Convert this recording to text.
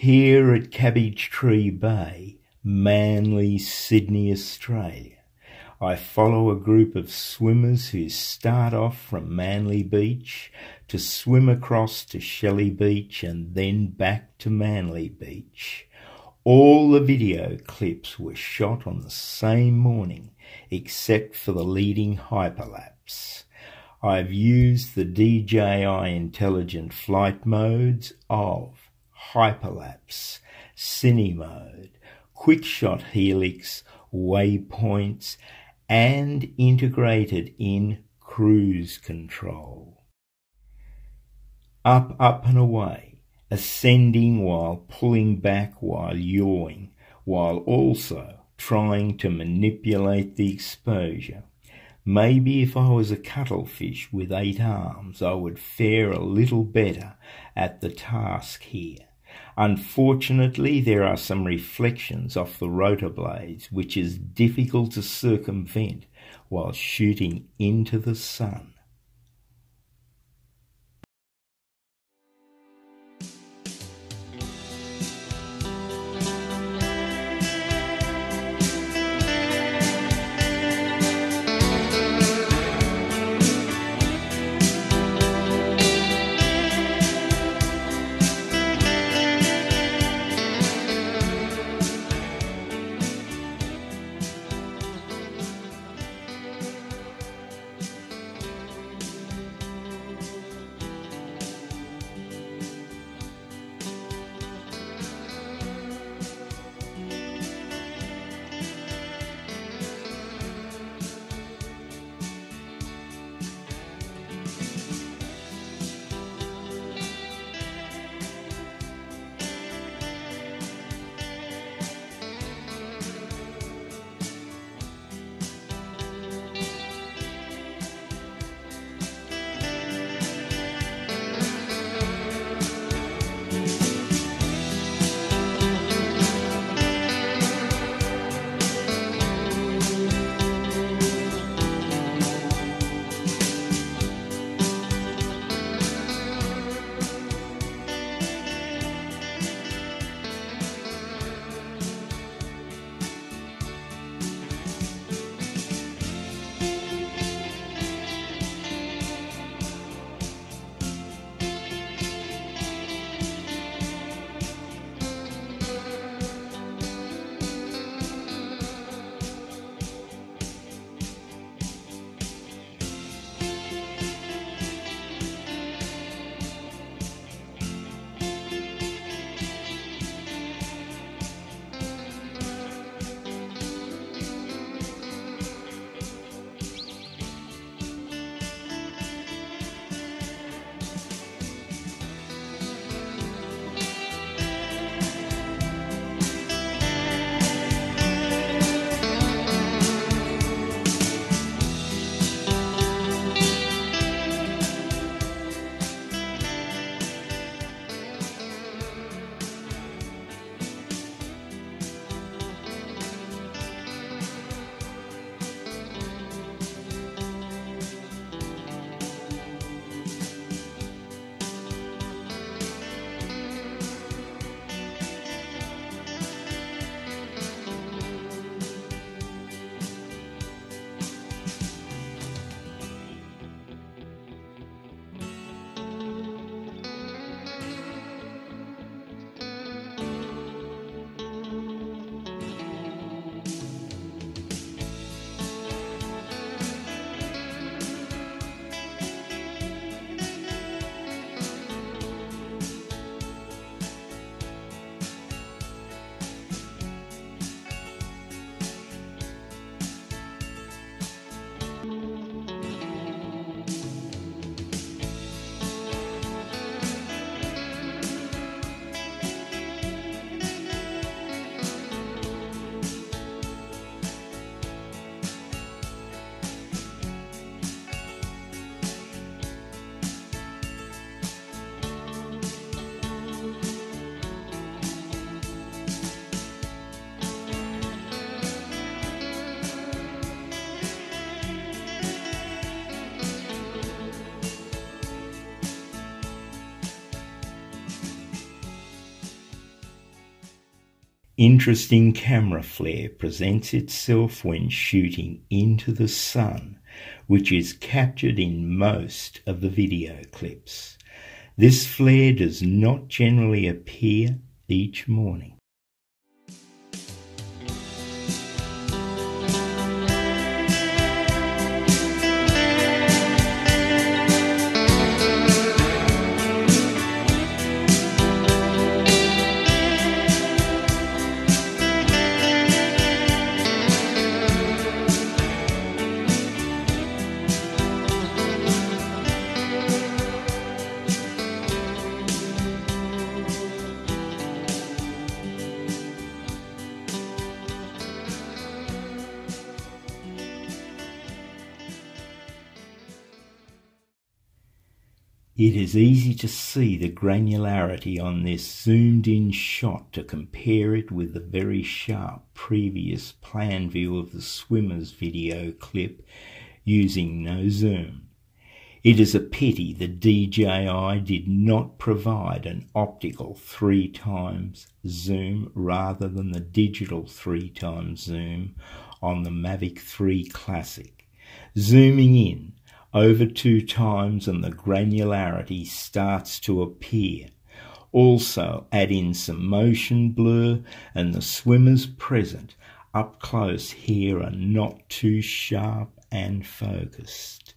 Here at Cabbage Tree Bay, Manly, Sydney, Australia, I follow a group of swimmers who start off from Manly Beach to swim across to Shelly Beach and then back to Manly Beach. All the video clips were shot on the same morning except for the leading hyperlapse. I've used the DJI intelligent flight modes of hyperlapse, cine mode, quickshot helix, waypoints, and integrated in cruise control. Up, up and away, ascending while pulling back while yawing, while also trying to manipulate the exposure. Maybe if I was a cuttlefish with eight arms, I would fare a little better at the task here. Unfortunately, there are some reflections off the rotor blades, which is difficult to circumvent while shooting into the sun. Interesting camera flare presents itself when shooting into the sun, which is captured in most of the video clips. This flare does not generally appear each morning. It is easy to see the granularity on this zoomed in shot to compare it with the very sharp previous plan view of the swimmer's video clip using no zoom. It is a pity the DJI did not provide an optical three times zoom rather than the digital three times zoom on the Mavic 3 Classic. Zooming in over two times and the granularity starts to appear. Also add in some motion blur and the swimmers present up close here are not too sharp and focused.